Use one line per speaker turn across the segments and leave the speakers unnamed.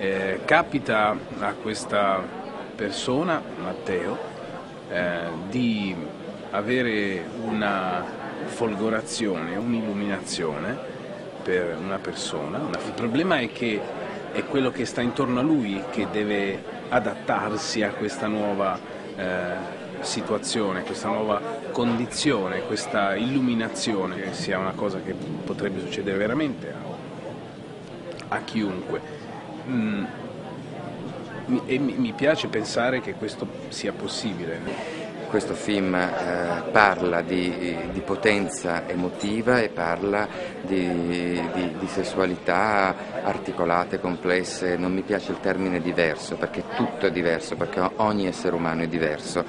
Eh, capita a questa persona, Matteo, eh, di avere una folgorazione, un'illuminazione per una persona. Il problema è che è quello che sta intorno a lui che deve adattarsi a questa nuova eh, situazione, questa nuova condizione, questa illuminazione, che sia una cosa che potrebbe succedere veramente a, a chiunque. Mm, e mi, mi piace pensare che questo sia possibile.
Questo film eh, parla di, di, potenza emotiva e parla di, di, di, sessualità articolate, complesse. Non mi piace il termine diverso perché tutto è diverso, perché ogni essere umano è diverso.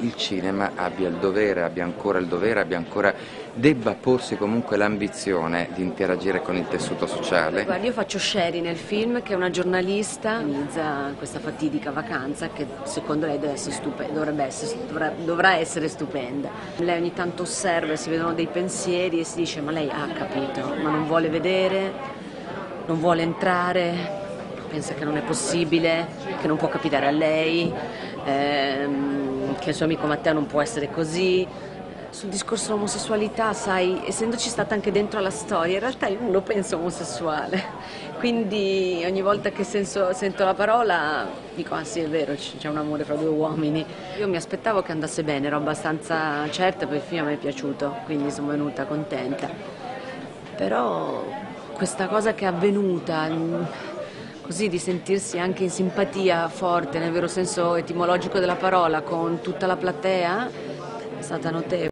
E il cinema abbia il dovere, abbia ancora il dovere, abbia ancora, debba porsi comunque l'ambizione di interagire con il tessuto sociale.
Guarda, io faccio Sherry nel film che è una giornalista, organizza questa fatidica vacanza che secondo lei dovrebbe essere, dovrà, dovrà essere stupenda. Lei ogni tanto osserva, si vedono dei pensieri e si dice ma lei ha capito, ma non vuole vedere, non vuole entrare, pensa che non è possibile, che non può capitare a lei. Ehm, che il suo amico Matteo non può essere così. Sul discorso dell'omosessualità, sai, essendoci stata anche dentro la storia, in realtà io non lo penso omosessuale. Quindi ogni volta che senso, sento la parola dico, ah sì è vero, c'è un amore fra due uomini. Io mi aspettavo che andasse bene, ero abbastanza certa, perché il film mi è piaciuto, quindi sono venuta contenta. Però questa cosa che è avvenuta così di sentirsi anche in simpatia forte, nel vero senso etimologico della parola, con tutta la platea, è stata notevole.